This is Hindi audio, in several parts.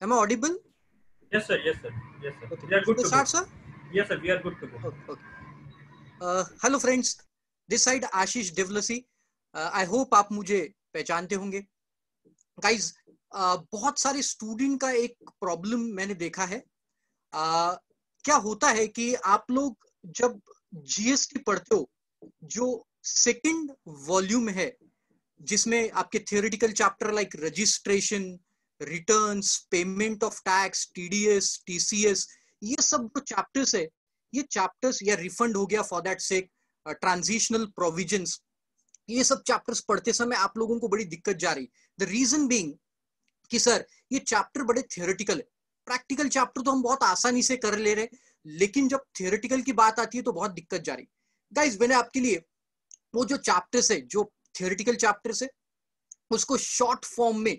Am I audible? Yes, sir. Yes, sir. Yes, sir. Okay. We are good So to start, go. sir. Yes, sir. We are good to go. Okay. okay. Uh, hello friends, this side Ashish Devalsi I hope आप मुझे पहचानते होंगे गाइज़ बहुत सारे स्टूडेंट का एक प्रॉब्लम मैंने देखा है uh, क्या होता है कि आप लोग जब जीएसटी पढ़ते हो जो सेकंड वॉल्यूम है जिसमें आपके theoretical chapter like registration returns payment of tax TDS TCS ये सब जो चैप्टर्स है, ये चैप्टर्स या रिफंड हो गया for that sake transitional provisions ये सब चैप्टर्स पढ़ते समय आप लोगों को बड़ी दिक्कत जा रही। द रीजन बींग कि सर ये चैप्टर बड़े थियोरिटिकल है। प्रैक्टिकल चैप्टर तो हम बहुत आसानी से कर ले रहे लेकिन जब थियोरिटिकल की बात आती है तो बहुत दिक्कत जा रही। गाइज़ मैंने आपके लिए वो जो चैप्टर्स है, जो थियोरिटिकल चैप्टर्स है उसको शॉर्ट फॉर्म में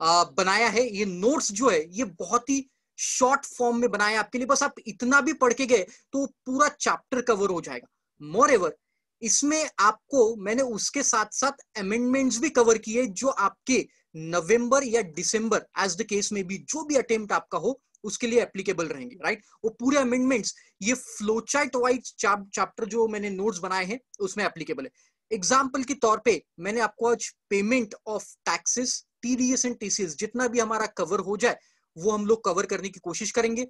आ, बनाया है। ये नोट्स जो है ये बहुत ही शॉर्ट फॉर्म में बनाया आपके लिए। बस आप इतना भी पढ़ के गए तो पूरा चैप्टर कवर हो जाएगा। मोर एवर इसमें आपको मैंने उसके साथ साथ अमेंडमेंट्स भी कवर किए जो आपके नवंबर या दिसंबर एज द केस में भी जो भी अटेम्प्ट आपका हो उसके लिए एप्लीकेबल रहेंगे राइट वो पूरे अमेंडमेंट्स ये फ्लोचार्ट वाइज चैप्टर जो मैंने नोट्स बनाए हैं उसमें एप्लीकेबल है। एग्ज़ाम्पल के तौर पे मैंने आपको आज payment of taxes TDS and TCS जितना भी हमारा कवर हो जाए, वो हम लोग कवर करने की कोशिश करेंगे।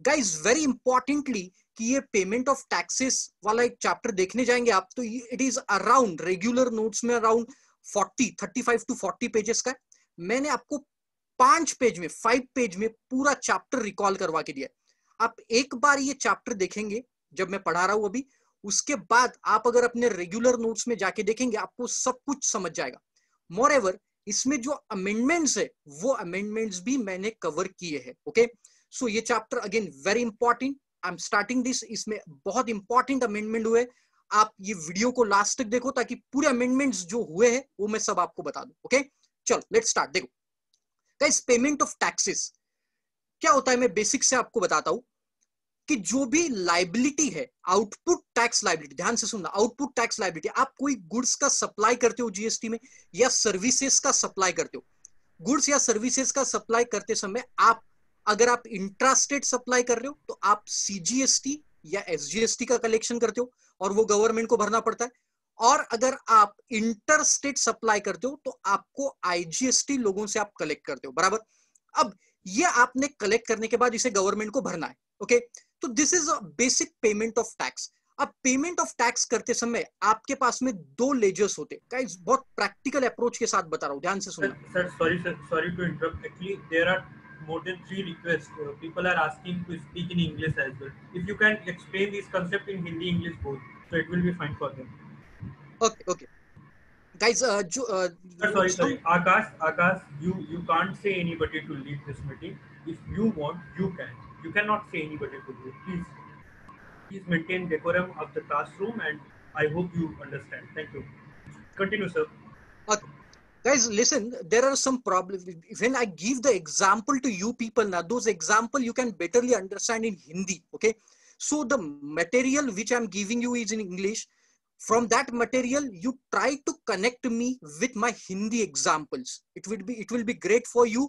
गाइज़ वेरी इंपॉर्टेंटली कि ये पेमेंट ऑफ़ टैक्सेस वाला एक चैप्टर देखने जाएँगे आप तो it is around regular notes में अराउंड 40 35 टू 40 पेजेस का मैंने आपको पाँच पेज में फाइव पेज में पूरा चैप्टर रिकॉल करवा के दिया आप एक बार ये चैप्टर देखेंगे, जब मैं पढ़ा रहा हूँ अभी उसके बाद आप अगर अपने रेगुलर नोट्स में जाके देखेंगे, आपको सब कुछ समझ जाएगा। मोर एवर इसमें जो अमेंडमेंट्स है, वो अमेंडमेंट्स भी मैंने कवर किए हैं ओके सो ये chapter again very important I am starting this इसमें बहुत इंपॉर्टेंट अमेंडमेंट हुए। आप ये वीडियो को लास्ट तक देखो ताकि पूरे अमेंडमेंट्स जो हुए हैं, वो मैं सब आपको बता दूँ ओके चलो लेट स्टार्ट देखो। पेमेंट ऑफ़ टैक्सेस क्या होता है? मैं बेसिक से आपको बताता हूँ। कि जो भी लाइबिलिटी है आउटपुट टैक्स लाइबिलिटी ध्यान से सुनना आउटपुट टैक्स लाइबिलिटी आप कोई गुड्स का सप्लाई करते हो जीएसटी में या सर्विसेज़ का सप्लाई करते हो। गुड्स या सर्विसेज़ का सप्लाई करते समय आप, अगर आप इंट्रास्टेट सप्लाई कर रहे हो तो आप सीजीएसटी या एसजीएसटी का कलेक्शन करते हो और वो गवर्नमेंट को भरना पड़ता है। और अगर आप इंटर स्टेट सप्लाई करते हो तो आपको आईजीएसटी लोगों से आप कलेक्ट करते हो, बराबर? अब ये आपने कलेक्ट करने के बाद इसे गवर्नमेंट को भरना है ओके तो this is a basic payment of tax अब पेमेंट ऑफ़ टैक्स करते समय आपके पास में दो लेजर्स होते गाइस बहुत प्रैक्टिकल अप्रोच के साथ बता रहा हूँ ध्यान से सुनो sir sorry sir sorry to interrupt actually there are more than three request people are asking to speak in English as well if you can explain this concept in Hindi English both so it will be fine for them okay okay guys जो sorry sorry Akash Akash you you can't say anybody to leave this meeting if you want you can You cannot say anybody to leave. Please, please maintain decorum of the classroom, and I hope you understand. Thank you. Continue, sir. guys listen there are some problems when i give the example to you people now those example you can betterly understand in hindi okay so the material which i'm giving you is in english from that material you try to connect me with my hindi examples it will be it will be great for you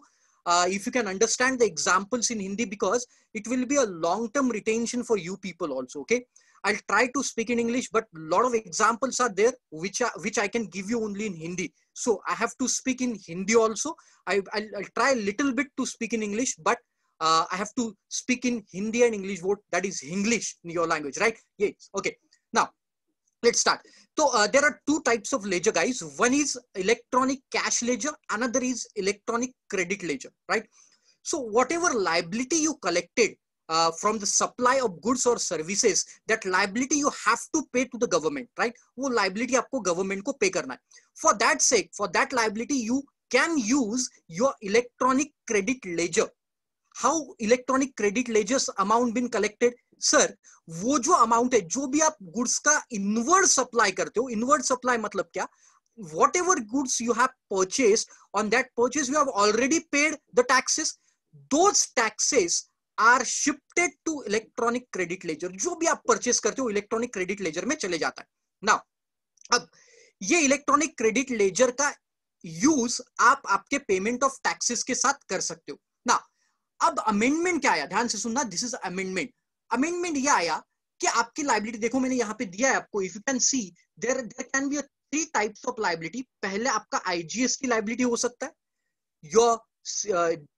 uh, if you can understand the examples in hindi because it will be a long term retention for you people also okay? I'll try to speak in english but a lot of examples are there which are which i can give you only in hindi. So i have to speak in hindi also. I, I'll, I'll try a little bit to speak in english but uh, i have to speak in hindi and english word that is english in your language right? Yes okay. Now let's start. So uh, there are two types of ledger guys. One is electronic cash ledger another is electronic credit ledger right? So whatever liability you collected uh, from the supply of goods or services that liability you have to pay to the government right? wo liability aapko government ko pay karna hai for that sake for that liability you can use your electronic credit ledger. How electronic credit ledgers amount been collected? Sir वो जो अमाउंट है, जो भी आप गुड्स का इनवर्ड सप्लाई करते हो इनवर्ड सप्लाई मतलब क्या? Whatever goods you have purchase on that purchase you have already paid the taxes those taxes are shifted to electronic credit ledger जो भी आप परचेस करते हो इलेक्ट्रॉनिक क्रेडिट लेजर में चले जाता है। नाउ अब ये इलेक्ट्रॉनिक क्रेडिट लेजर का यूज़ आप आपके पेमेंट ऑफ़ टैक्सेस के साथ कर सकते हो। ना अब अमेंडमेंट क्या आया? ध्यान से सुनना दिस इज़ अमेंडमेंट अमेंडमेंट यह आया कि आपकी लाइबिलिटी देखो मैंने यहाँ पे दिया है आपको if you can see there there can be three types of liability पहले आपका आईजीएस की लाइबिलिटी हो सकता है your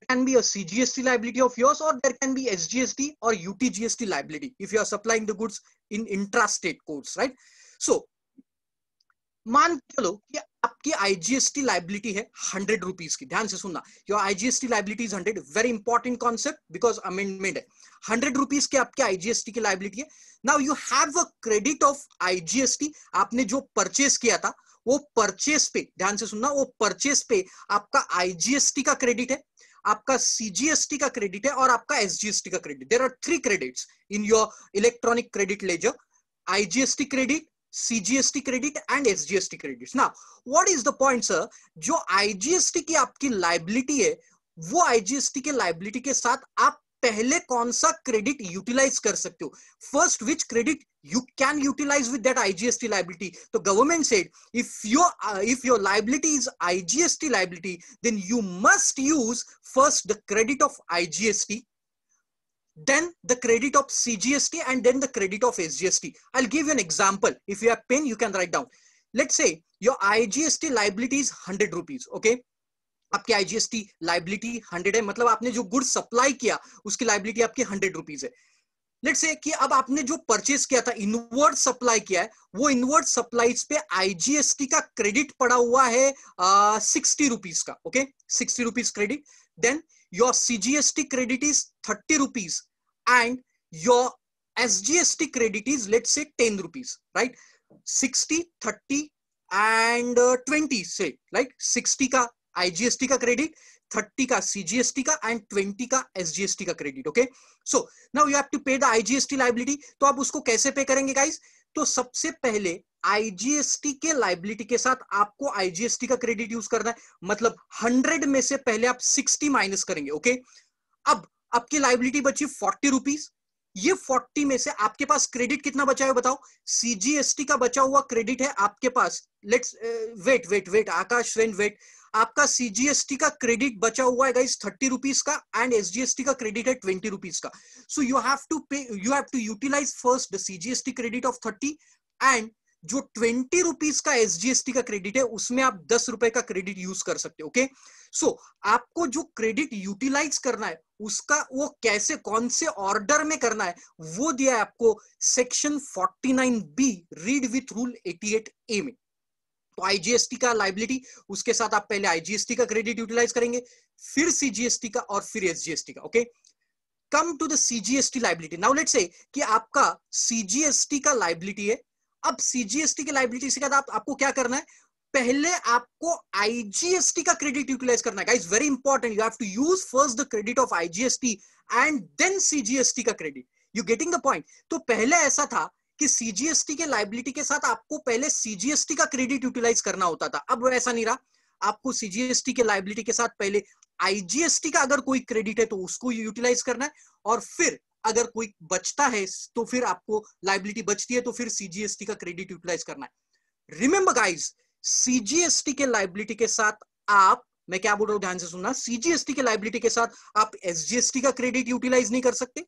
can be C G S T liability of yours और there can be S G S T और UTGST liability if you are supplying the goods in intrastate course right so मान चलो कि आपकी आईजीएसटी लाइबिलिटी है हंड्रेड रुपीज़ की। ध्यान से सुनना। Your IGST liability is hundred very important concept because amendment है। हंड्रेड रुपीज़ की आपकी आईजीएसटी की लाइबिलिटी है। Now you have a credit of IGST आपने जो परचेस किया था, वो परचेस पे, ध्यान से सुनना, वो परचेस पे आपका आईजीएसटी का क्रेडिट है, आपका सीजीएसटी का क्रेडिट है और आपका एसजीएसटी का credit there are three credits in your electronic credit ledger IGST credit CGST credit and SGST credit ना what is the point sir जो आईजीएसटी की आपकी लाइबिलिटी है वो आईजीएसटी के लाइबिलिटी के साथ आप पहले कौन सा क्रेडिट यूटिलाइज कर सकते हो first which credit you can utilize with that IGST liability. The government said if your uh, if your liability is IGST liability, then you must use first the credit of IGST, then the credit of CGST, and then the credit of SGST. I'll give you an example. If you have pen, you can write down. Let's say your IGST liability is 100 rupees. Okay. आपकी आईजीएसटी लाइबिलिटी हंड्रेड है मतलब आपने जो गुड सप्लाई किया उसकी लाइबिलिटी आपकी हंड्रेड रुपीज़ है लेट से कि अब आपने जो परचेस किया था इनवर्ड सप्लाई किया है वो इनवर्ड सप्लाईज पे आईजीएसटी का क्रेडिट पड़ा हुआ है सिक्सटी रुपीज़ का okay sixty rupees credit then your CGST credit is thirty rupees and your SGST credit is let say ten rupees right sixty thirty and twenty say right sixty का आईजीएसटी का क्रेडिट थर्टी का सीजीएसटी का एंड ट्वेंटी का एसजीएसटी का credit okay so now you have to pay the IGST liability तो आप उसको कैसे पे करेंगे गाइस तो सबसे पहले आईजीएसटी के लाइबिलिटी के साथ आपको आईजीएसटी का क्रेडिट यूज़ करना है। मतलब हंड्रेड में से पहले आप सिक्सटी माइनस करेंगे ओके अब आपकी लाइबिलिटी बची फोर्टी रुपीज़ ये 40 में से आपके पास क्रेडिट कितना बचा है बताओ। सीजीएसटी का बचा हुआ क्रेडिट है आपके पास। Let's wait wait wait Akash when wait आपका सीजीएसटी का क्रेडिट बचा हुआ है गाइस थर्टी रुपीज़ का एंड एसजीएसटी का क्रेडिट है ट्वेंटी रुपीज़ का। So you have to pay you have to utilize first the CGST credit of thirty and जो ट्वेंटी रुपीज़ का एसजीएसटी का क्रेडिट है, उसमें आप दस रुपए का क्रेडिट यूज़ कर सकते हो ओके सो आपको जो क्रेडिट यूटिलाइज करना है, उसका वो कैसे, कौन से ऑर्डर में करना है, वो दिया है आपको section 49 B read with rule 88 A में। तो आईजीएसटी का लाइबिलिटी उसके साथ आप पहले आईजीएसटी का क्रेडिट यूटिलाइज करेंगे, फिर सीजीएसटी का और फिर एसजीएसटी का okay come to the CGST liability now let's say कि आपका सीजीएसटी का लाइबिलिटी है अब सीजीएसटी की लाइबिलिटी से आप, आपको क्या करना है? पहले आपको आईजीएसटी का क्रेडिट यूटिलाइज करना है। Very important you have to use first the credit of IGST and then CGST का credit you getting the point तो पहले ऐसा था कि सीजीएसटी के लाइबिलिटी के साथ आपको पहले सीजीएसटी का क्रेडिट यूटिलाइज करना होता था। अब ऐसा नहीं रहा। आपको सीजीएसटी के लाइबिलिटी के साथ पहले आईजीएसटी का अगर कोई क्रेडिट है तो उसको यूटिलाइज करना है। और फिर अगर कोई बचता है तो फिर आपको लाइबिलिटी बचती है तो फिर सीजीएसटी का क्रेडिट यूटिलाइज करना है। रिमेंबर गाइज़ सीजीएसटी के लाइबिलिटी के साथ आप, मैं क्या बोल रहा हूँ, ध्यान से सुनना। सीजीएसटी के लाइबिलिटी के साथ आप एसजीएसटी का क्रेडिट यूटिलाइज नहीं कर सकते।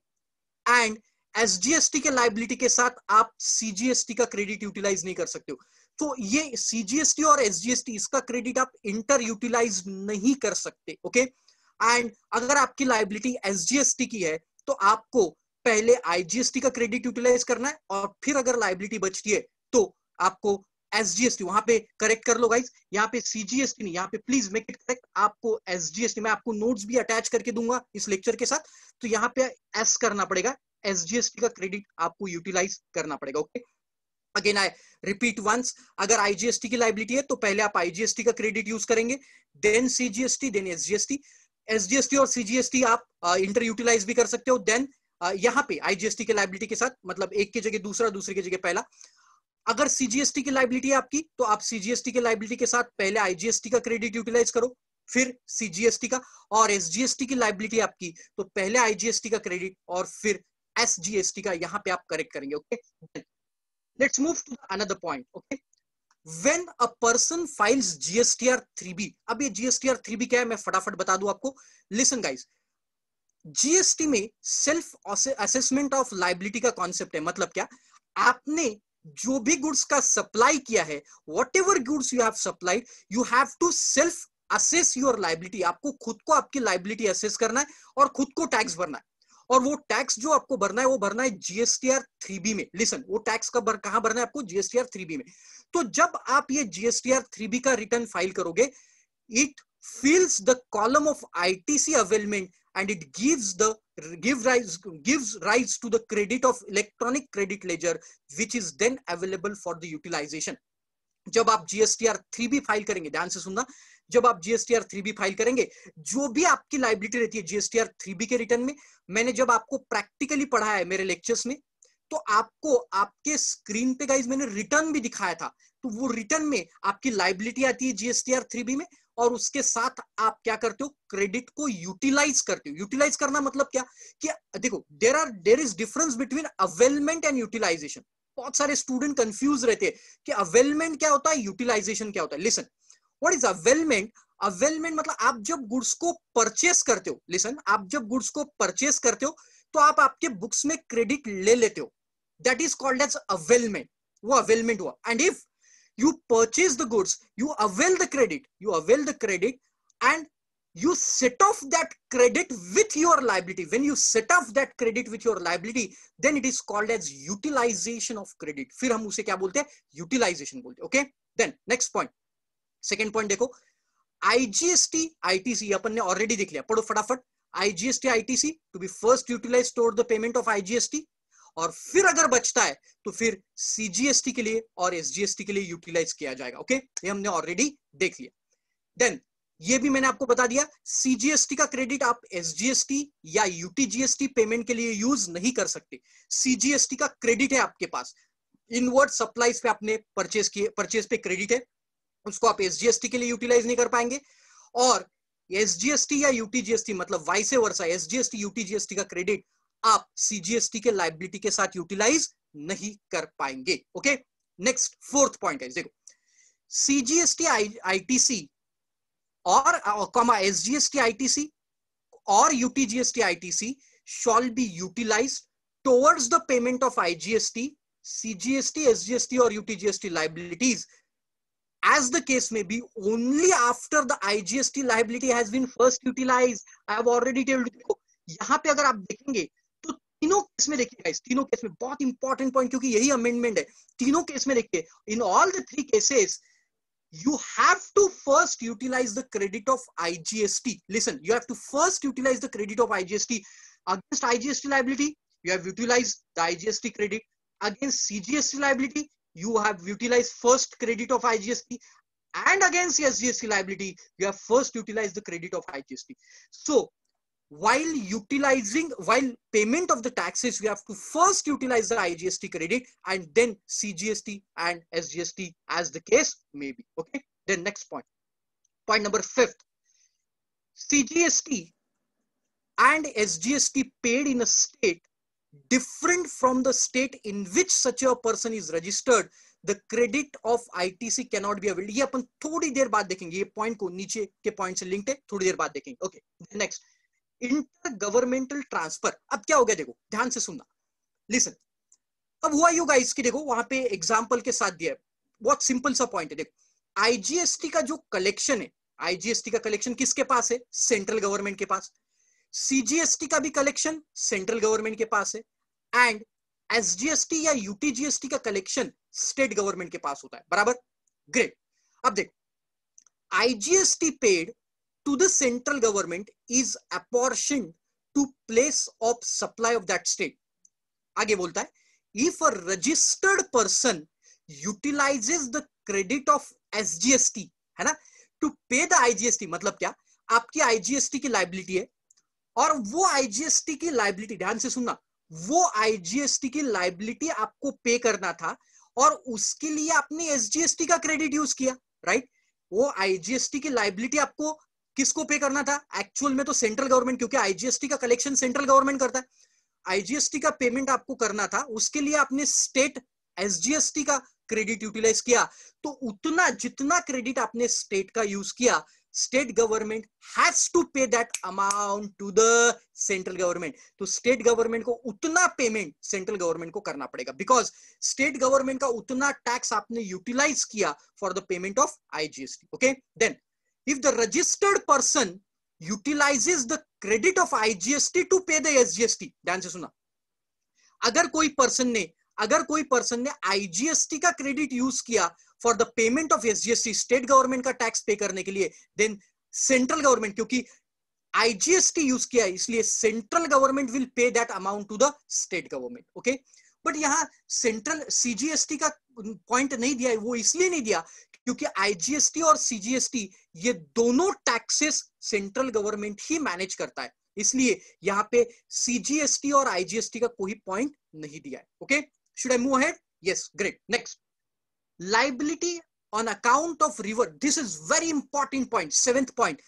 एंड एसजीएसटी के लाइबिलिटी के साथ आप सीजीएसटी का क्रेडिट यूटिलाइज नहीं कर सकते हो। तो ये सीजीएसटी और एसजीएसटी इसका क्रेडिट आप इंटर यूटिलाइज नहीं कर सकते ओके एंड अगर आपकी लाइबिलिटी एसजीएसटी की है तो आपको पहले आईजीएसटी का क्रेडिट यूटिलाइज करना है और फिर अगर लाइबिलिटी बचती है तो आपको एसजीएसटी वहाँ पे करेक्ट कर लो गाइस यहाँ पे सीजीएसटी नहीं, यहाँ पे प्लीज़ मेक इट करेक्ट आपको एसजीएसटी मैं आपको नोट्स भी अटैच करके दूँगा इस लेक्चर के साथ। तो यहाँ पे एस करना पड़ेगा। एसजीएसटी का क्रेडिट आपको यूटिलाइज करना पड़ेगा okay again I repeat once अगर आईजीएसटी की लाइबिलिटी है तो पहले आप आईजीएसटी का क्रेडिट यूज़ करेंगे then CGST then SGST SGST और सीजीएसटी आप इंटर uh, यूटिलाइज भी कर सकते हो देन uh, यहाँ पे आईजीएसटी के लाइबिलिटी के साथ मतलब एक की जगह दूसरा दूसरे की जगह पहला अगर सीजीएसटी की लाइबिलिटी है आपकी तो आप सीजीएसटी के लाइबिलिटी के साथ पहले आईजीएसटी का क्रेडिट यूटिलाइज करो फिर सीजीएसटी का और एसजीएसटी की लाइबिलिटी आपकी तो पहले आईजीएसटी का क्रेडिट और फिर एस जीएसटी का यहाँ पे आप करेक्ट करेंगे okay let's move to another point okay when a person files GSTR three B अब ये जीएसटीआर थ्री बी क्या है? मैं फटाफट बता दूँ आपको। लिसन गाइस जीएसटी में सेल्फ असेसमेंट ऑफ़ लाइबिलिटी का कॉन्सेप्ट है। मतलब क्या? आपने जो भी गुड्स का सप्लाई किया है whatever goods you have supplied you have to self assess your liability आपको खुद को आपकी लाइबिलिटी असेस करना है और खुद को टैक्स भरना है। और वो टैक्स जो आपको भरना है वो भरना है जीएसटीआर थ्री बी में। लिसन वो टैक्स का बर, कहाँ भरना है आपको? जीएसटीआर थ्री में। तो जब आप ये जीएसटीआर थ्री बी का रिटर्न फ़ाइल करोगे it fills the column of I T C availment and it gives the give rise gives rise to the credit of electronic credit ledger which is then available for the utilization जब आप जीएसटीआर थ्री बी फ़ाइल करेंगे ध्यान से सुनना जब आप जीएसटीआर थ्री बी फ़ाइल करेंगे, जो भी आपकी लाइबिलिटी रहती है जीएसटीआर थ्री बी के रिटर्न में, मैंने जब आपको प्रैक्टिकली पढ़ाया है मेरे लेक्चर्स में तो आपको, आपके स्क्रीन पे गाइज़ मैंने रिटर्न भी दिखाया था। तो वो रिटर्न में आपकी लाइबिलिटी आती है जीएसटीआर थ्री बी में, और उसके साथ आप क्या करते हो क्रेडिट को यूटिलाइज करते हो। यूटिलाइज करना मतलब क्या? कि देखो there are there is difference between availment and utilization बहुत सारे स्टूडेंट कंफ्यूज रहते हैं कि अवेलमेंट क्या होता है यूटिलाइजेशन क्या होता है। Listen what is availment availment मतलब आप जब गुड्स को परचेस करते हो लिसन आप जब गुड्स को परचेस करते हो तो आप आपके बुक्स में क्रेडिट ले लेते हो that is called as availment वो अवेलमेंट हुआ and if you purchase the goods you avail the credit you avail the credit and you set off that credit with your liability when you set off that credit with your liability then it is called as utilization of credit फिर हम उसे क्या बोलते हैं utilization हैं okay then next point second point, देखो IGST ITC अपन ने already देख लिया। पढ़ो फटाफट। IGST ITC to be first utilized toward the payment of IGST और फिर अगर बचता है तो फिर सीजीएसटी के लिए और एसजीएसटी के लिए यूटिलाइज किया जाएगा ओके ये हमने ऑलरेडी देख लिया। देन ये भी मैंने आपको बता दिया सीजीएसटी का क्रेडिट आप एसजीएसटी या यूटीजीएसटी पेमेंट के लिए यूज़ नहीं कर सकते। सीजीएसटी का क्रेडिट है आपके पास। इनवर्ड सप्लाईज पे आपने परचेज किए परचेज पे क्रेडिट है। उसको आप एसजीएसटी के लिए यूटिलाइज नहीं कर पाएँगे और एसजीएसटी या यूटीजीएसटी मतलब वाइसे वर्षा एसजीएसटी यूटीजीएसटी का क्रेडिट आप सीजीएसटी के लाइबिलिटी के साथ यूटिलाइज नहीं कर पाएँगे ओके नेक्स्ट फोर्थ पॉइंट है देखो सीजीएसटी आईटीसी और कॉमा एसजीएसटी आईटीसी और UTGST ITC shall be utilize towards the payment of IGST CGST SGST और UTGST liabilities as the case may be only after the IGST liability has been first utilized. I have already told you. यहाँ पे अगर आप देखेंगे तीनों केस में देखिए गाइस तीनों केस में बहुत इंपॉर्टेंट पॉइंट क्योंकि यही अमेंडमेंट है तीनों केस में देखिए in all the three cases you have to first utilize the credit of IGST. Listen, you have to first utilize the credit of IGST. Against IGST liability, you have utilized the IGST credit. Against CGST liability, you have utilized first credit of IGST. And against SGST liability, you have first utilized the credit of IGST. So, while utilizing while payment of the taxes we have to first utilize the igst credit and then cgst and sgst as the case may be okay then next point point number fifth cgst and sgst paid in a state different from the state in which such a person is registered, the credit of ITC cannot be availed. ये अपन थोड़ी देर बाद देखेंगे, ये पॉइंट को नीचे के पॉइंट से लिंक्ड है, थोड़ी देर बाद देखेंगे। ओके नेक्स्ट इंटर ट्रांसफ़र अब क्या हो गया देखो, ध्यान से सुनना। लिसन अब हुआ यू गाइस की देखो, वहाँ पे एग्जांपल के साथ दिया बहुत सिंपल सा पॉइंट है। देखो आईजीएसटी का जो कलेक्शन है आईजीएसटी का कलेक्शन किसके पास है? सेंट्रल गवर्नमेंट के पास। सीजीएसटी का भी कलेक्शन सेंट्रल गवर्नमेंट के पास है एंड एसजीएसटी या यूटीजीएसटी का कलेक्शन स्टेट गवर्नमेंट के पास होता है, बराबर? ग्रेट अब देखो IGST paid to the central government is apportion to place of supply of that state आगे बोलता है if a registered person utilizes the credit of SGST है ना? टू पे द आईजीएसटी मतलब क्या? आपकी आईजीएसटी की लाइबिलिटी है और वो IGST की लाइबिलिटी ध्यान से सुनना, वो IGST की लाइबिलिटी आपको पे करना था और उसके लिए आपने एसजीएसटी का क्रेडिट यूज़ किया राइट वो आईजीएसटी की लाइबिलिटी आपको किसको पे करना था? एक्चुअल में तो सेंट्रल गवर्नमेंट क्योंकि आईजीएसटी का कलेक्शन सेंट्रल गवर्नमेंट करता है। आईजीएसटी का पेमेंट आपको करना था, उसके लिए आपने स्टेट एसजीएसटी का क्रेडिट यूटिलाइज किया। तो उतना जितना क्रेडिट आपने स्टेट का यूज़ किया state government has to pay that amount to the central government तो स्टेट गवर्नमेंट को उतना पेमेंट सेंट्रल गवर्नमेंट को करना पड़ेगा। बिकॉज़ स्टेट गवर्नमेंट का उतना टैक्स आपने यूटिलाइज किया for the payment of IGST okay then if the registered person utilizes the credit of IGST to pay the SGST ध्यान से सुना। अगर कोई पर्सन ने, अगर कोई पर्सन ने आईजीएसटी का क्रेडिट यूज़ किया for the payment of SGST state government का टैक्स पे करने के लिए देन सेंट्रल गवर्नमेंट क्योंकि आईजीएसटी यूज़ किया है इसलिए central government will pay that amount to the state government okay but यहाँ सेंट्रल सीजीएसटी का पॉइंट नहीं दिया है वो इसलिए नहीं दिया क्योंकि आईजीएसटी और सीजीएसटी ये दोनों टैक्सेस सेंट्रल गवर्नमेंट ही मैनेज करता है इसलिए यहाँ पे सीजीएसटी और आईजीएसटी का कोई पॉइंट नहीं दिया है okay should I move ahead yes great next liability on account of river this is very important point seventh point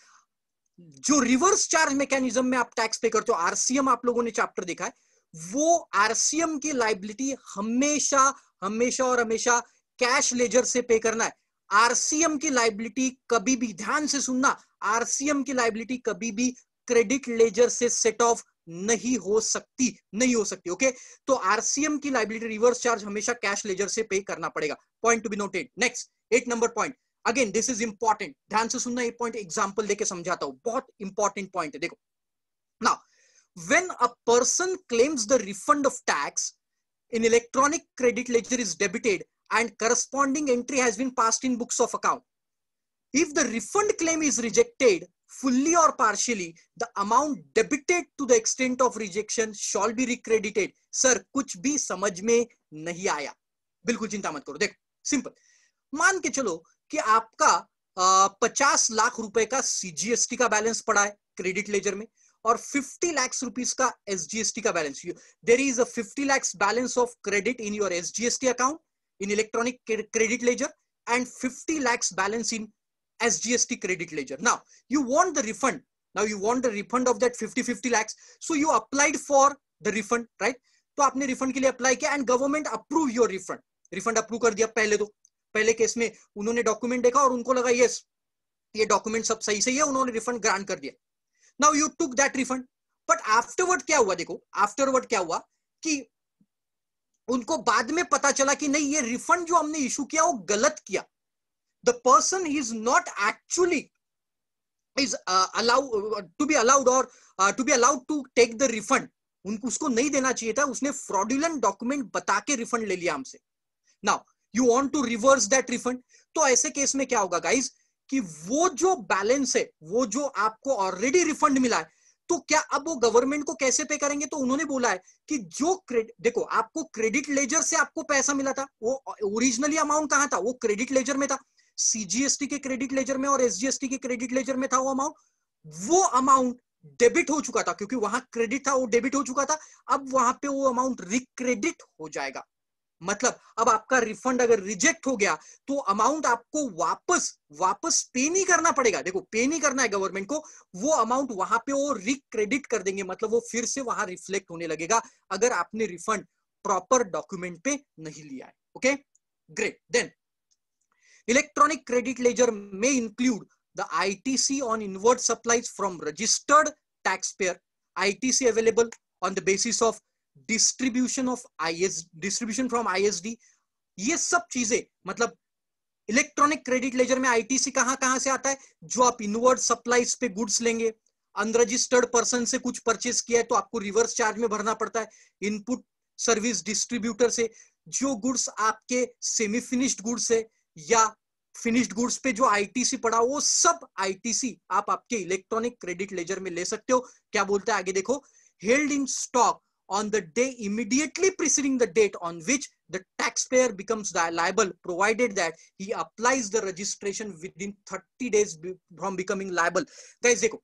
जो रिवर्स चार्ज मैकेनिज्म में आप टैक्स पे करते हो आरसीएम आप लोगों ने चैप्टर देखा है, वो आरसीएम की लाइबिलिटी हमेशा हमेशा और हमेशा कैश लेजर से पे करना है। आरसीएम की लाइबिलिटी कभी भी, ध्यान से सुनना आरसीएम की लाइबिलिटी कभी भी क्रेडिट लेजर से सेट ऑफ़ नहीं हो सकती, नहीं हो सकती ओके तो आरसीएम की लाइबिलिटी रिवर्स चार्ज हमेशा कैश लेजर से पे करना पड़ेगा। Point to be noted next eight number point again this is important ध्यान से सुनना ये पॉइंट एग्ज़ाम्पल देके समझाता हूँ। बहुत इंपॉर्टेंट पॉइंट है। देखो। ना when a person claims the refund of tax in electronic credit ledger is debited and corresponding entry has been passed in books of account. If the refund claim is rejected fully or partially the amount debited to the extent of rejection shall be recredited sir कुछ भी समझ में नहीं आया बिल्कुल चिंता मत करो देख सिंपल मान के चलो कि आपका पचास लाख रुपए का सीजीएसटी का बैलेंस पड़ा है क्रेडिट लेजर में और 50 lakhs rupees का SGST का balance there is a 50 lakhs balance of credit in your SGST account in electronic credit ledger and 50 lakhs balance in SGST credit ledger. Now, you want the refund. Now, you want the refund of that 50 50 lakhs. So, you applied for the refund, right? तो आपने रिफंड के लिए अप्लाई किया and government approve your refund refund approve कर दिया पहले तो। पहले केस में उन्होंने डॉक्यूमेंट देखा और उनको लगा यस ये डॉक्यूमेंट सब सही सही है, उन्होंने रिफंड ग्रांट कर दिया. Now you took that refund but afterward क्या हुआ देखो? आफ्टरवर्ड क्या हुआ कि उनको बाद में पता चला कि नहीं, ये रिफंड जो हमने इशू किया, वो गलत किया। The person is not actually is allowed to be allowed और to be allowed to take the refund उनको उसको नहीं देना चाहिए था, उसने फ्रॉडुलेंट डॉक्यूमेंट बता के रिफंड ले लिया हमसे। Now you want to reverse that refund तो ऐसे केस में क्या होगा गाइज़ कि वो जो बैलेंस है, वो जो आपको ऑलरेडी रिफंड मिला है तो क्या अब वो गवर्नमेंट को कैसे पे करेंगे? तो उन्होंने बोला है कि जो क्रेडिट देखो, आपको क्रेडिट लेजर से आपको पैसा मिला था, वो ओरिजिनली अमाउंट कहाँ था? वो क्रेडिट लेजर में था। सीजीएसटी के क्रेडिट लेजर में और एसजीएसटी के क्रेडिट लेजर में था वो अमाउंट वो अमाउंट डेबिट हो चुका था, क्योंकि वहाँ क्रेडिट था, वो डेबिट हो चुका था, अब वहाँ पे वो अमाउंट रिक्रेडिट हो जाएगा। मतलब अब आपका रिफंड अगर रिजेक्ट हो गया तो अमाउंट आपको वापस वापस पे नहीं करना पड़ेगा। देखो पे नहीं करना है गवर्नमेंट को, वो अमाउंट वहाँ पे वो रिक्रेडिट कर देंगे मतलब वो फिर से वहाँ रिफ्लेक्ट होने लगेगा, अगर आपने रिफंड प्रॉपर डॉक्यूमेंट पे नहीं लिया है। Okay great then credit ledger में include the ITC on inward supplies from registered tax payer ITC available on the basis of distribution of IS distribution from ISD ये सब चीज़ें मतलब इलेक्ट्रॉनिक क्रेडिट लेजर में आईटीसी कहाँ कहाँ से आता है? जो आप इनवर्ड सप्लाईज पे गुड्स लेंगे अनरजिस्टर्ड पर्सन से कुछ परचेस किया है तो आपको रिवर्स चार्ज में भरना पड़ता है। इनपुट सर्विस डिस्ट्रीब्यूटर से, जो गुड्स आपके सेमी फिनिश्ड गुड्स है या फिनिश्ड गुड्स पे जो आईटीसी पड़ा वो सब आईटीसी आप आपके इलेक्ट्रॉनिक क्रेडिट लेजर में ले सकते हो। क्या बोलते हैं आगे देखो held in stock on the day immediately preceding the date on which the tax payer becomes liable provided that he applies the registration within thirty days from becoming liable guys देखो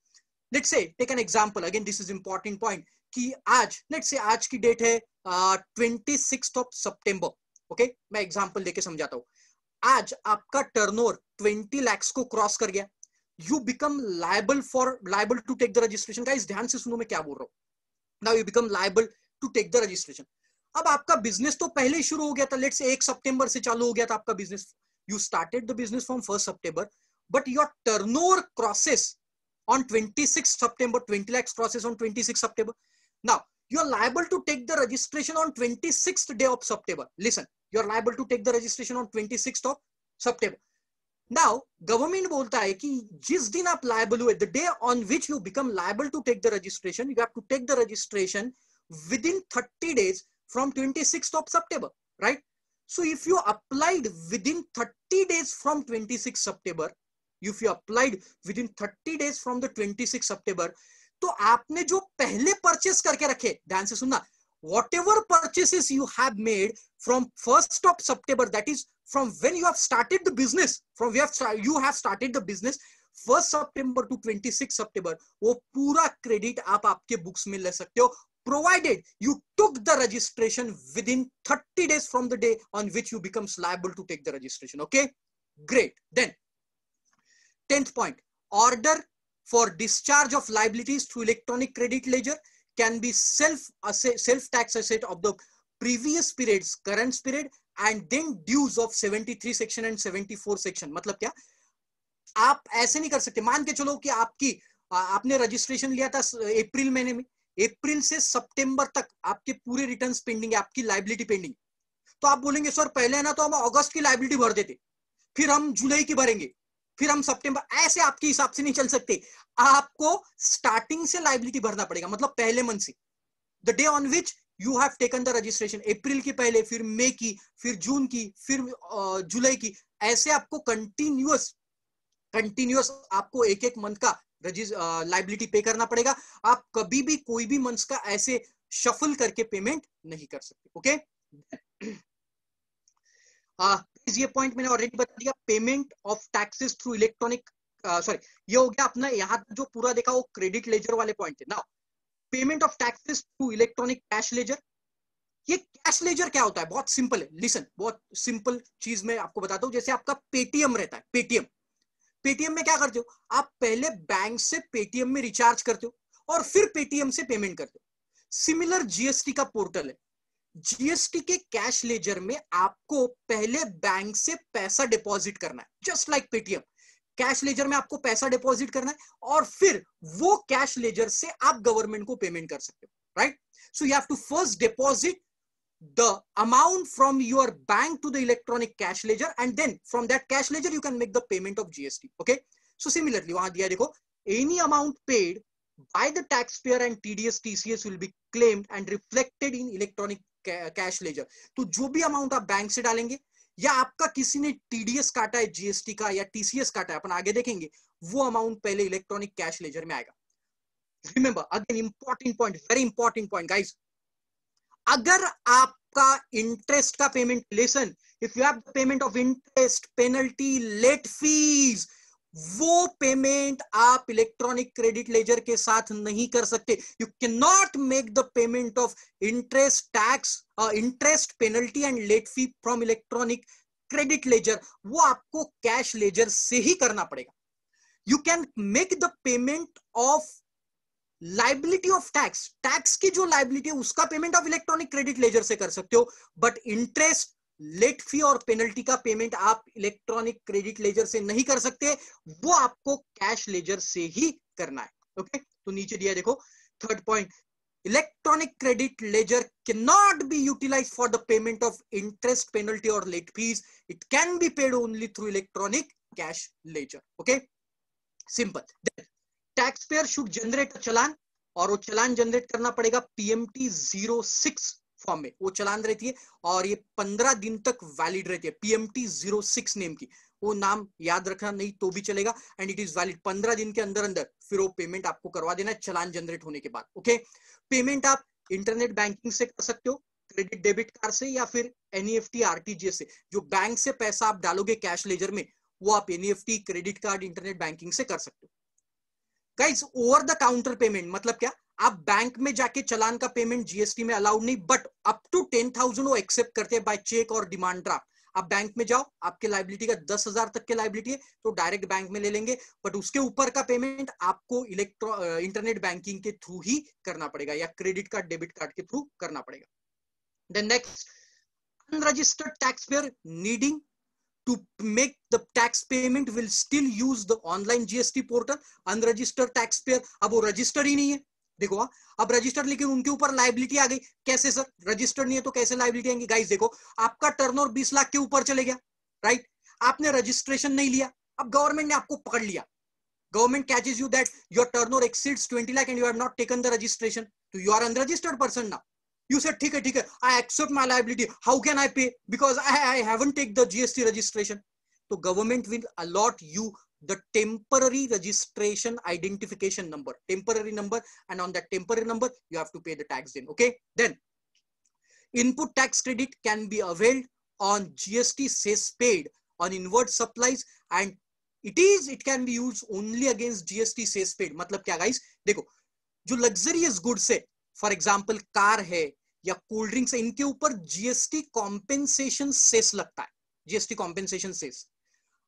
let say take an example again this is important point कि आज लेट से आज की डेट है twenty six of September okay मैं एग्ज़ाम्पल देकर समझाता हूँ। आज आपका टर्नओवर 20 लैक्स को क्रॉस कर गया। You become liable for liable to take the registration guys ध्यान से सुनो मैं क्या बोल रहा हूँ। Now you become liable to take the registration अब आपका बिज़नेस तो पहले ही शुरू हो गया था। लेट्स एक सितंबर से चालू हो गया था आपका business you started the business from first September but your turnover crosses on 26 September, 20 lakhs crosses on 26 September. Now, you are liable to take the registration on 26th day of September. Listen, you are liable to take the registration on 26th of September. Now, government बोलता है कि जिस दिन आप liable हुए, the day on which you become liable to take the registration, you have to take the registration within 30 days from 26th of September, right? So if you applied within 30 days from 26 September, if you applied within 30 days from the 26 September, तो आपने जो पहले परचेस करके रखे ध्यान से सुनना whatever purchases you have made from 1st of September, that is from when you have started the business, from you have, you have started the business, first September to 26 सितंबर वो पूरा क्रेडिट आप आपके बुक्स में ले सकते हो provided you took the registration within 30 days from the day on which you becomes liable to take the registration okay great then 10th point order for discharge of liabilities through electronic credit ledger can be self self tax asset of the previous periods, current period, and then dues of 73 section and 74 section. मतलब क्या? आप ऐसे नहीं कर सकते। मान के चलो कि आपकी आपने रजिस्ट्रेशन लिया था अप्रैल महीने में। अप्रैल से सितंबर तक आपके पूरे रिटर्न्स पेंडिंग है आपकी लाइबिलिटी पेंडिंग तो आप बोलेंगे, सर, पहले ना तो हम अगस्त की लाइबिलिटी भर देते। फिर हम जुलाई की भरेंगे। फिर हम सितंबर ऐसे आपके हिसाब से नहीं चल सकते। आपको स्टार्टिंग से लाइबिलिटी भरना पड़ेगा मतलब पहले मंथ से। The day on which you have taken the registration अप्रैल की पहले, फिर मई की, फिर जून की, फिर जुलाई की, ऐसे आपको कंटिन्यूअस कंटिन्यूअस आपको एक एक मंथ का लाइबिलिटी पे करना पड़ेगा। आप कभी भी कोई भी मंथ का ऐसे शफल करके पेमेंट नहीं कर सकते ओके ये पॉइंट मैंने ऑलरेडी बता दिया payment of taxes through electronic sorry ये हो गया अपना यहाँ जो पूरा देखा वो क्रेडिट लेजर वाले पॉइंट थे ना payment of taxes through electronic cash ledger ये कैश लेजर क्या होता है? बहुत सिंपल है। लिसन बहुत सिंपल चीज़ मैं आपको बताता हूँ। जैसे आपका पेटीएम रहता है पेटीएम पेटीएम में क्या करते हो? आप पहले बैंक से पेटीएम में रिचार्ज करते हो और फिर पेटीएम से पेमेंट करते हो। सिमिलर जीएसटी का पोर्टल है। जीएसटी के कैश लेजर में आपको पहले बैंक से पैसा डिपॉजिट करना है just like Paytm cash ledger में आपको पैसा डिपॉजिट करना है और फिर वो कैश लेजर से आप गवर्नमेंट को पेमेंट कर सकते हो right so you have to first deposit the amount from your bank to the electronic cash ledger and then from that cash ledger you can make the payment of GST okay so similarly वहाँ दिया देखो any amount paid by the tax payer and TDS TCS will be claimed and reflected in electronic cash ledger तो जो भी अमाउंट आप बैंक से डालेंगे, या आपका किसी ने टीडीएस काटा है जीएसटी का या टीसीएस काटा है, अपन आगे देखेंगे, वो अमाउंट पहले इलेक्ट्रॉनिक कैश लेजर में आएगा। Remember again important point very important point guys अगर आपका इंटरेस्ट का payment lesson if you have payment of interest penalty late fees वो पेमेंट आप इलेक्ट्रॉनिक क्रेडिट लेजर के साथ नहीं कर सकते। You can not make the payment of interest tax interest penalty and late fee from electronic credit ledger वो आपको कैश लेजर से ही करना पड़ेगा। You can make the payment of liability of tax tax की जो लाइबिलिटी है, उसका payment of electronic credit ledger से कर सकते हो। बट इंटरेस्ट लेट फ़ी और पेनल्टी का पेमेंट आप इलेक्ट्रॉनिक क्रेडिट लेजर से नहीं कर सकते, वो आपको कैश लेजर से ही करना है ओके तो नीचे दिया देखो third point electronic credit ledger can not be utilise for the payment of interest penalty और late fees it can be paid only through electronic cash ledger okay simple tax payer should generate challan और वो चलान जनरेट करना पड़ेगा पीएमटी ज़ीरो सिक्स फॉर्म में, वो चलान रहती है और ये पंद्रह दिन तक वैलिड रहती है पीएमटी ज़ीरो सिक्स नेम की। वो नाम याद रखना, नहीं तो भी चलेगा एंड इट इज़ वैलिड पंद्रह दिन के अंदर अंदर। फिर वो पेमेंट आपको करवा देना चलान जनरेट होने के बाद ओके पेमेंट आप इंटरनेट बैंकिंग से कर सकते हो क्रेडिट डेबिट कार्ड से या फिर एनईएफटी आरटीजीएस से। जो बैंक से पैसा आप डालोगे कैश लेजर में, वो आप NEFT credit card internet banking से कर सकते हो। Guys over the counter payment मतलब क्या? आप बैंक में जाके चलान का पेमेंट जीएसटी में अलाउड नहीं but up to ten thousand वो एक्सेप्ट करते हैं बाय चेक और डिमांड ड्राफ्ट आप बैंक में जाओ, आपके लाइबिलिटी का दस हज़ार तक के लाइबिलिटी है तो डायरेक्ट बैंक में ले लेंगे बट उसके ऊपर का पेमेंट आपको इलेक्ट्रो इंटरनेट बैंकिंग के थ्रू ही करना पड़ेगा, या क्रेडिट कार्ड डेबिट कार्ड के थ्रू करना पड़ेगा. Then next unregistered tax payer needing to make the tax payment will still use the online GST portal. Unregistered taxpayer अब वो register ही नहीं है देखो हाँ, अब रजिस्टर लेकिन उनके ऊपर लाइबिलिटी आ गई कैसे सर रजिस्टर नहीं है तो कैसे लाइबिलिटी आएँगी गाइस देखो आपका टर्नओवर 20 लाख के ऊपर चले गया राइट आपने रजिस्ट्रेशन नहीं लिया अब गवर्नमेंट ने आपको पकड़ लिया government catches you that your turnover exceeds 20 lakh and you have not taken the registration so you are unregistered person now you said ठीक है ठीक है I accept my liability how can I pay because I, I haven't take the GST registration so government will allot you the temporary registration identification number temporary number and on that temporary number you have to pay the tax then okay then input tax credit can be availed on GST cess paid on inward supplies and it is it can be used only against GST cess paid मतलब क्या guys देखो जो luxurious goods है फॉर एग्ज़ाम्पल कार है या कोल्ड ड्रिंक्स इनके ऊपर जीएसटी कॉम्पेंसेशन सेस लगता है। जीएसटी कॉम्पेंसेशन सेस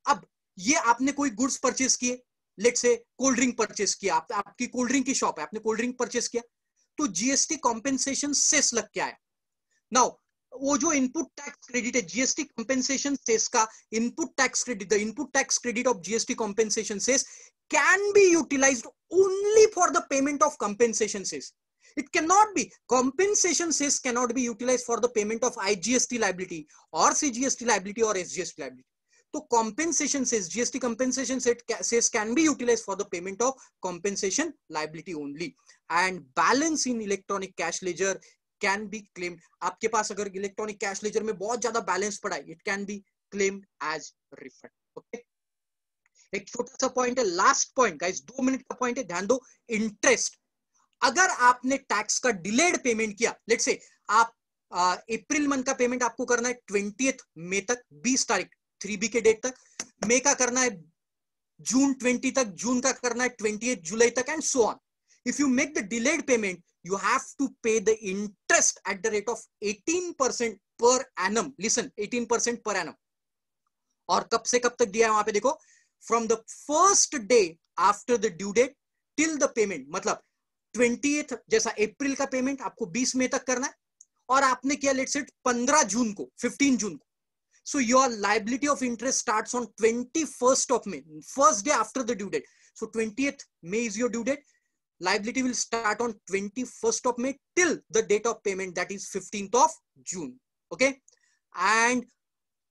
अब ये आपने कोई गुड्स परचेस किए let say cold drink purchase किया आप, आपकी कोल्ड ड्रिंक की शॉप है आपने कोल्ड ड्रिंक परचेस किया तो जीएसटी कॉम्पेंसेशन सेस लग के आया नाउ वो जो इनपुट टैक्स क्रेडिट है जीएसटी कॉम्पेंसेशन सेस का input tax credit the input tax credit of GST compensation cess can be utilised only for the payment of compensation cess it cannot be compensation says cannot be utilized for the payment of igst liability or cgst liability or sgst liability so compensation says gst compensation says can be utilized for the payment of compensation liability only and balance in electronic cash ledger can be claimed आपके पास अगर इलेक्ट्रॉनिक कैश लेजर में बहुत ज़्यादा बैलेंस पड़ा है it can be claimed as refund okay एक छोटा सा पॉइंट है लास्ट पॉइंट गाइस दो मिनट का पॉइंट है ध्यान दो इंटरेस्ट अगर आपने टैक्स का डिलेड पेमेंट किया लेट से आप अप्रैल मंथ का पेमेंट आपको करना है ट्वेंटी मई तक 20 तारीख थ्री बी के डेट तक मई का करना है जून 20 तक जून का करना है ट्वेंटी जुलाई तक and so on if you make the delayed payment you have to pay the interest at the rate of 18% per annum. Listen 18% per annum. और कब से कब तक दिया है वहाँ पे देखो? From the first day after the due date till the payment मतलब ट्वेंटी जैसा अप्रैल का पेमेंट आपको बीस मे तक करना है, और आपने किया लेट सेट 15 जून को 15 जून को। So your liability of interest start on twenty first of May first day after the due date so twenty May is your due date liability will start on twenty first of May till the date of payment that is fifteenth of June okay and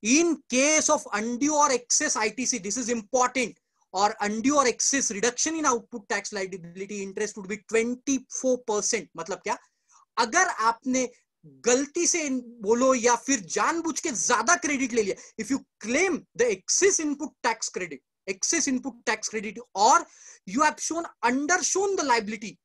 in case of undue और excess ITC this is important or undue or excess reduction in output tax liability interest would be 24 percent मतलब क्या अगर आपने गलती से बोलो या फिर जानबूझ के ज़्यादा क्रेडिट ले लिया if you claim the excess input tax credit excess input tax credit or you have shown undershown the liability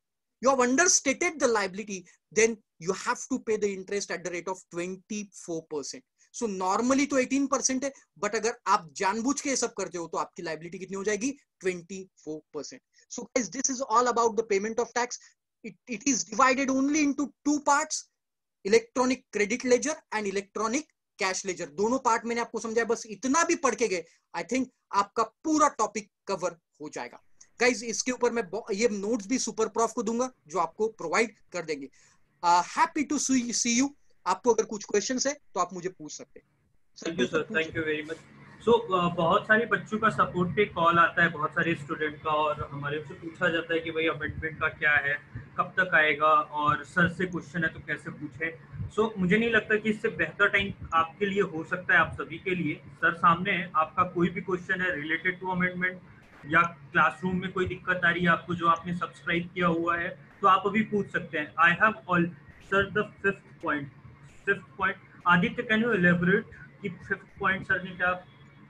you have understated the liability then you have to pay the interest at the rate of 24 percent so normally तो 18 परसेंट है बट अगर आप जानबूझ के ये सब करते हो तो आपकी लाइबिलिटी कितनी हो जाएगी? 24 percent so this is all about the payment of tax it is divided only into two parts electronic credit ledger and electronic cash ledger दोनों पार्ट मैंने आपको समझाया, बस इतना भी पढ़ के गए आई थिंक आपका पूरा टॉपिक कवर हो जाएगा। गाइज़ इसके ऊपर मैं ये नोट्स भी सुपर प्रॉफ को दूँगा, जो आपको प्रोवाइड कर देंगे। हैप्पी टू सी यू आपको अगर कुछ क्वेश्चन है तो आप मुझे पूछ सकते हैं। Thank you sir thank you very much so बहुत सारे बच्चों का सपोर्ट पे कॉल आता है बहुत सारे स्टूडेंट का और हमारे से पूछा जाता है कि भाई अमेंडमेंट का क्या है कब तक आएगा और सर से क्वेश्चन है तो कैसे पूछे? सो so, मुझे नहीं लगता कि इससे बेहतर टाइम आपके लिए हो सकता है आप सभी के लिए। सर सामने है आपका कोई भी क्वेश्चन है रिलेटेड टू अमेंडमेंट या क्लासरूम में कोई दिक्कत आ रही है आपको जो आपने सब्सक्राइब किया हुआ है तो आप अभी पूछ सकते हैं। I have all sir the fifth point fifth point Aditya can you elaborate कि फिफ्थ पॉइंट सर ने क्या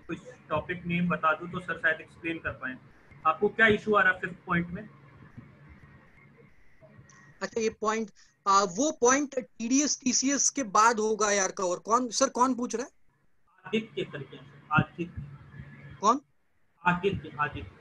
कुछ टॉपिक नेम बता दूँ तो सर शायद एक्सप्लेन कर पाए। आपको क्या इशू आ रहा है फिफ्थ पॉइंट में? अच्छा ये पॉइंट वो पॉइंट टीडीएस टीसीएस के बाद होगा यार कवर कौन सर कौन पूछ रहा है? आदित्य करके आदित्य। कौन? आदित्य आदित्य।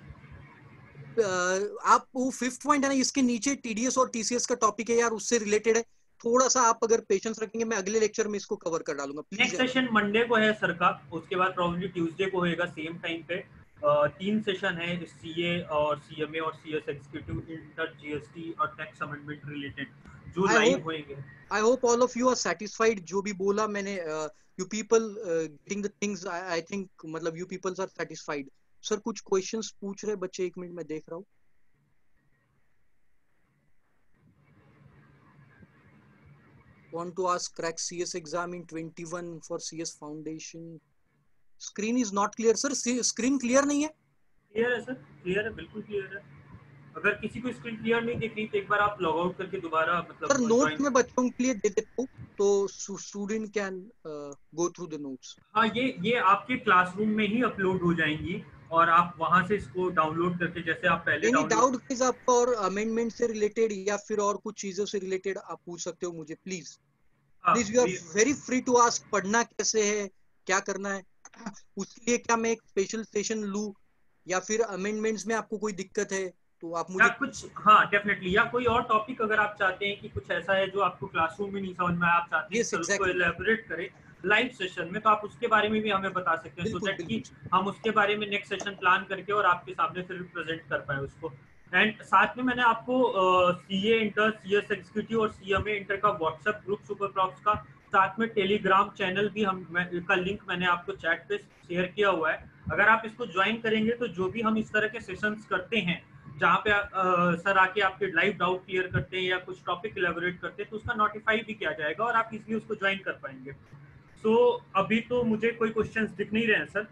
आप वो फिफ्थ पॉइंट है ना इसके नीचे टीडीएस और टीसीएस का टॉपिक है यार उससे रिलेटेड है। थोड़ा सा आप अगर पेशेंस रखेंगे मैं अगले लेक्चर में इसको कवर कर डालूँगा नेक्स्ट सेशन मंडे को है सर का उसके बाद प्रॉब्लली ट्यूसडे को होएगा सेम टाइम पे। तीन सेशन है सीए और सीएमए और सीएस एग्जीक्यूटिव इंटर जीएसटी और टैक्स अमेंडमेंट रिलेटेड जो live होएँगे। I hope all of you are satisfied जो भी बोला मैंने you people getting the things I think मतलब you peoples are satisfied sir कुछ क्वेश्चंस पूछ रहे बच्चे एक मिनट में देख रहा हूँ। Want to ask crack cs exam in 21 for cs foundation. Screen is not clear sir. Screen clear नहीं है? क्लियर है सर क्लियर है बिल्कुल क्लियर है. अगर किसी को स्क्रीन क्लियर नहीं दिख रही तो एक बार आप लॉग आउट करके दोबारा मतलब सर नोट में बच्चों के लिए दे देता हूँ तो student can go through the notes हाँ ये ये आपके क्लासरूम में ही अपलोड हो जाएँगी। और आप वहाँ से इसको डाउनलोड करके जैसे आप पहले डाउट गाइस आपका और अमेंडमेंट से रिलेटेड या फिर और कुछ चीज़ों से रिलेटेड आप पूछ सकते हो मुझे please please you are very free to ask पढ़ना कैसे है क्या करना है? उसके लिए क्या मैं एक स्पेशल सेशन लू? या फिर अमेंडमेंट्स में आपको कोई दिक्कत है तो आप या मुझे कुछ हाँ डेफिनेटली या कोई और टॉपिक अगर आप चाहते हैं कि कुछ ऐसा है जो आपको क्लासरूम में नहीं समझ में आया, आप चाहते हैं Yes, exactly. एलेबोरेट करें लाइव सेशन में तो आप उसके बारे में भी हमें बता सकते हैं। सो दैट कि हम उसके बारे में नेक्स्ट सेशन प्लान करके और आपके सामने फिर प्रेजेंट कर पाए उसको। एंड साथ में मैंने आपको C A inter C S executive और सी एम ए इंटर का व्हाट्सएप ग्रुप सुपर प्रॉप्स का साथ में टेलीग्राम चैनल भी हम मैं, का लिंक मैंने आपको चैट पे शेयर किया हुआ है। अगर आप इसको ज्वाइन करेंगे तो जो भी हम इस तरह के सेशंस करते हैं जहाँ पे अ, सर आके आपके लाइव डाउट क्लियर करते हैं या कुछ टॉपिक इलेबोरेट करते हैं तो उसका नोटिफाई भी किया जाएगा और आप इसलिए उसको ज्वाइन कर पाएँगे। सो अभी तो मुझे कोई क्वेश्चन दिख नहीं रहे हैं सर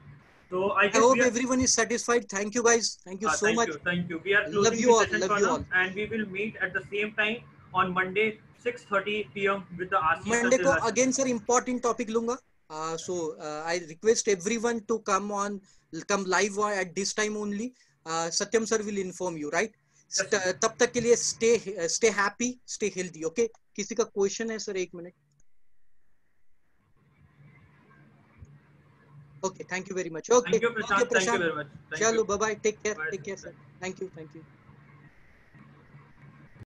तो I hope every is satisfied thank you guys thank you so much thank you we are love you all love you all and we will meet at the same time on Monday 6:30 PM with the Ashish Monday को अगेन सर इंपॉर्टेंट टॉपिक लूँगा. So I request everyone to come on come live at this time only Satyam sir will inform you right तब तक के लिए stay stay happy stay healthy okay किसी का क्वेश्चन है सर एक minute Okay, thank you very much. Okay, Thank you, Prashant. Thank you Prashant. very much. Thank चलो you. bye bye. Take care. Bye. Take care, sir. Thank you. Thank you.